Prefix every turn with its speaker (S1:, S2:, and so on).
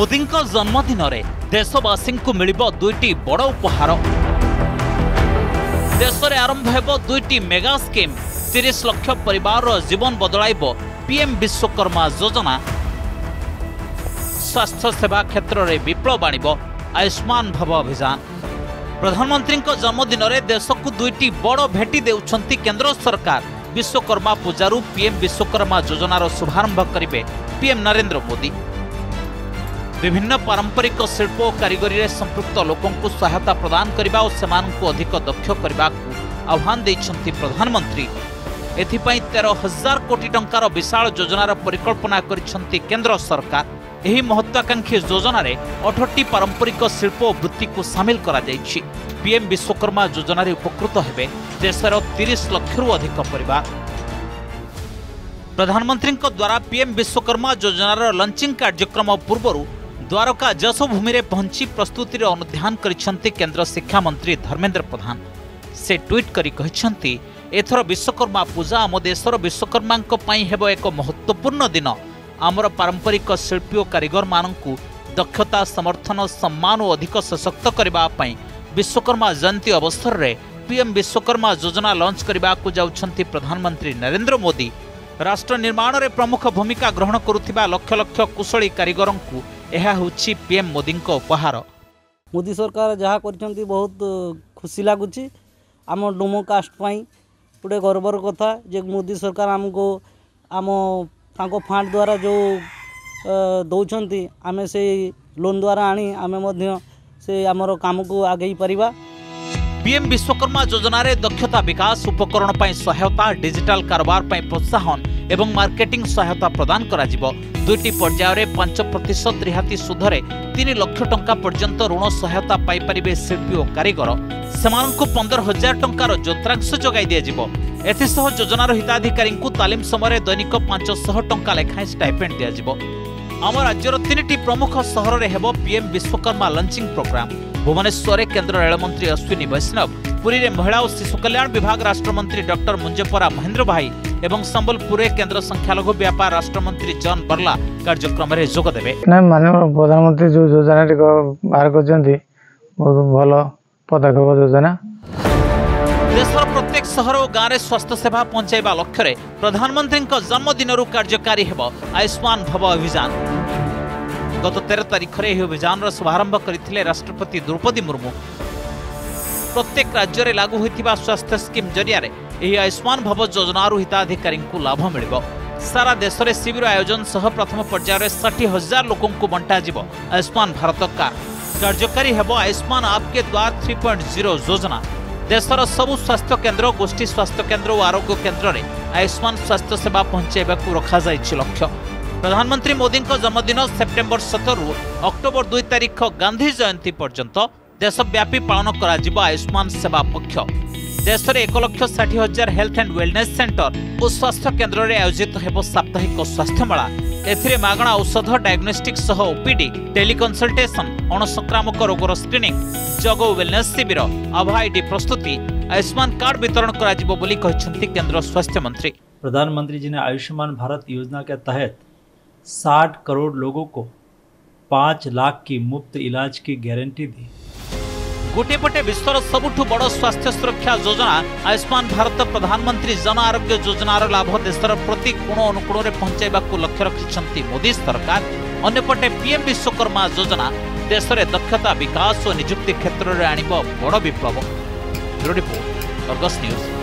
S1: मोदीको जन्मदिन देशवासीको मियो दुईटी बड उपहार देशले आरम्भ दुईटी मेगा स्किम तिस लक्ष जीवन बदल पिएम विश्वकर्मा योजना स्वास्थ्य सेवा क्षेत्रले विप्लव आणि आयुष्मान भव अभिजान प्रधानमन्त्रीको जन्मदिन देशको दुईटी बड भेटिउ केन्द्र सरकार विश्वकर्मा पूजाु पिएम विश्वकर्मा योजनार शुभारम्भ गरे पिएम नरेन्द्र मोदी ବିଭିନ୍ନ ପାରମ୍ପରିକ ଶିଳ୍ପ ଓ କାରିଗରୀରେ ସମ୍ପୃକ୍ତ ଲୋକଙ୍କୁ ସହାୟତା ପ୍ରଦାନ କରିବା ଓ ସେମାନଙ୍କୁ ଅଧିକ ଦକ୍ଷ କରିବାକୁ ଆହ୍ୱାନ ଦେଇଛନ୍ତି ପ୍ରଧାନମନ୍ତ୍ରୀ ଏଥିପାଇଁ ତେର ହଜାର କୋଟି ଟଙ୍କାର ବିଶାଳ ଯୋଜନାର ପରିକଳ୍ପନା କରିଛନ୍ତି କେନ୍ଦ୍ର ସରକାର ଏହି ମହତ୍ୱାକାଂକ୍ଷୀ ଯୋଜନାରେ ଅଠଟି ପାରମ୍ପରିକ ଶିଳ୍ପ ଓ ବୃତ୍ତିକୁ ସାମିଲ କରାଯାଇଛି ପିଏମ୍ ବିଶ୍ୱକର୍ମା ଯୋଜନାରେ ଉପକୃତ ହେବେ ଦେଶର ତିରିଶ ଲକ୍ଷରୁ ଅଧିକ ପରିବାର ପ୍ରଧାନମନ୍ତ୍ରୀଙ୍କ ଦ୍ୱାରା ପିଏମ୍ ବିଶ୍ୱକର୍ମା ଯୋଜନାର ଲଞ୍ଚିଂ କାର୍ଯ୍ୟକ୍ରମ ପୂର୍ବରୁ द्वारका जसभूमि पहुँची प्रस्तुति से ट्वीट करी प्रधानटक एथर विश्वकर्मा पूजा आम देशर विश्वकर्मांको विश्वकर्मा हे एक महत्त्वपूर्ण दिन आम पारम्परिक शिल्पी कारिगर म दक्षता समर्थन सम्मान ओ अधिक सशक्त गर्दा विश्वकर्मा जयन्ती रे पीएम विश्वकर्मा योजना को जाउछन्ती प्रधानमंत्री नरेन्द्र मोदी राष्ट्र निर्माण रे प्रमुख भूमिका ग्रहण गर्ुवा लक्ष लक्ष कुशी कारीगरंकु यह हूँ पीएम मोदी उपहार
S2: मोदी सरकार जहाँ कर बहुत खुशी लगुच आम डोमो कास्टपाई गोटे गर्वर कथा जे मोदी सरकार आम को आम तक फंड द्वारा जो दौंस आम से लोन द्वारा आनी आम से आम काम को आगे पारा
S1: पीएम विश्वकर्मा योजन दक्षता विकास उपकरण पर सहायता डिजिटल कारोबार पर प्रोत्साहन এবং মার্কেটিং সহায়তা প্রদান করা দুইটি পর্যায়ে পাঁচ প্রতিশত রিহাতি সুধরে তিন লক্ষ টঙ্কা পর্যন্ত ঋণ সহায়তা পাইপারে শিল্পী ও কারিগর ସେମାନଙ୍କୁ ପନ୍ଦର ହଜାର ଟଙ୍କାର ଯନ୍ତ୍ରାଂଶ ଯୋଗାଇ ଦିଆଯିବ ଏଥିସହ ଯୋଜନାର ହିତାଧିକାରୀଙ୍କୁ ତାଲିମ ସମୟରେ ଦୈନିକ ପାଞ୍ଚଶହ ଟଙ୍କା ଲେଖାଏଁ ଷ୍ଟାଇପେଣ୍ଡ ଦିଆଯିବ ଆମ ରାଜ୍ୟର ତିନିଟି ପ୍ରମୁଖ ସହରରେ ହେବ ପିଏମ୍ ବିଶ୍ୱକର୍ମା ଲଞ୍ଚିଂ ପ୍ରୋଗ୍ରାମ ଭୁବନେଶ୍ୱରରେ କେନ୍ଦ୍ର ରେଳମନ୍ତ୍ରୀ ଅଶ୍ୱିନୀ ବୈଷ୍ଣବ ପୁରୀରେ ମହିଳା ଓ ଶିଶୁ କଲ୍ୟାଣ ବିଭାଗ ରାଷ୍ଟ୍ରମନ୍ତ୍ରୀ ଡକ୍ଟର ମୁଞ୍ଜପରା ମହେନ୍ଦ୍ର ଭାଇ এবং সম্বলপুরে কেন্দ্র সংখ্যালঘু ব্যাপার রাষ্ট্রমন্ত্রী জন বর্লা কার্যক্রমে যোগদেবে
S3: না মানে প্রধানমন্ত্রী যে যোজনাটি বাহার করছেন ବହୁତ ଭଲ ପଦକ୍ଷେପ ଯୋଜନା
S1: ଦେଶର ପ୍ରତ୍ୟେକ ସହର ଓ ଗାଁରେ ସ୍ୱାସ୍ଥ୍ୟସେବା ପହଞ୍ଚାଇବା ଲକ୍ଷ୍ୟରେ ପ୍ରଧାନମନ୍ତ୍ରୀଙ୍କ ଜନ୍ମଦିନରୁ କାର୍ଯ୍ୟକାରୀ ହେବ ଆୟୁଷ୍ମାନ ଭବ ଅଭିଯାନ ଗତ ତେର ତାରିଖରେ ଏହି ଅଭିଯାନର ଶୁଭାରମ୍ଭ କରିଥିଲେ ରାଷ୍ଟ୍ରପତି ଦ୍ରୌପଦୀ ମୁର୍ମୁ প্রত্যেক রাজ্যের লাগু হয়েছে স্বাস্থ্য স্কিম জরিয়ার এই আয়ুষ্মান ভব যোজনার হিতাধিকারী লাভ মিলব সারা দেশের শিবির আয়োজন সহ প্রথম পর্যায়ের ষাঠি হাজার লোক বণ্টাযিব আয়ুষ্মান ভারত কার্ড কার্যকারী হব আয়ুষ্মান আপকে দ্বার থ্রি পয়েন্ট জিরো যোজনা দেশের সবু স্বাস্থ্য কেন্দ্র গোষ্ঠী স্বাস্থ্য কেন্দ্র ও আরোগ্য কেন্দ্রে আয়ুষ্মান স্বাস্থ্য সেবা পঞ্চাইবা রখাযাই লক্ষ্য প্রধানমন্ত্রী মোদীঙ্ জন্মদিন সেপ্টেম্বর সতেরু অক্টোবর দুই তারিখ গান্ধী জয়ন্তী পর্যন্ত देशव्यापी पालन आयुष्मान सेवा पक्ष देश में एक लक्ष षाठी हजार हेल्थ एंड व्वेलने सेन्टर और स्वास्थ्य केन्द्र में आयोजित होब साप्ताहिक स्वास्थ्यमेला एगणा औषध डायग्नोस्टिक्स ओपिड टेलीकनसल्टेसन अणसंक्रामक रोगर स्क्रिंग जग व्वेलने शिविर अभाईडी प्रस्तुति आयुष्मान कार्ड वितरण केन्द्र स्वास्थ्य मंत्री
S4: प्रधानमंत्री जी ने आयुष्मान भारत योजना के तहत साठ करोड़ लोगों को पाँच लाख की मुफ्त इलाज की गारंटी दी
S1: गोटेपटे पटे विश्वर सबुठु बड़ स्वास्थ्य सुरक्षा योजना आयुष्मान भारत प्रधानमंत्री जन आरोग्य योजनार लाभ देशर प्रति कोण अनुकोण में पहुंचाइवाक लक्ष्य रखिंट मोदी सरकार अंपटे पीएम विश्वकर्मा योजना देश में दक्षता विकास और निजुक्ति क्षेत्र में आणव बड़ विप्लव रिपोर्ट अर्गस न्यूज़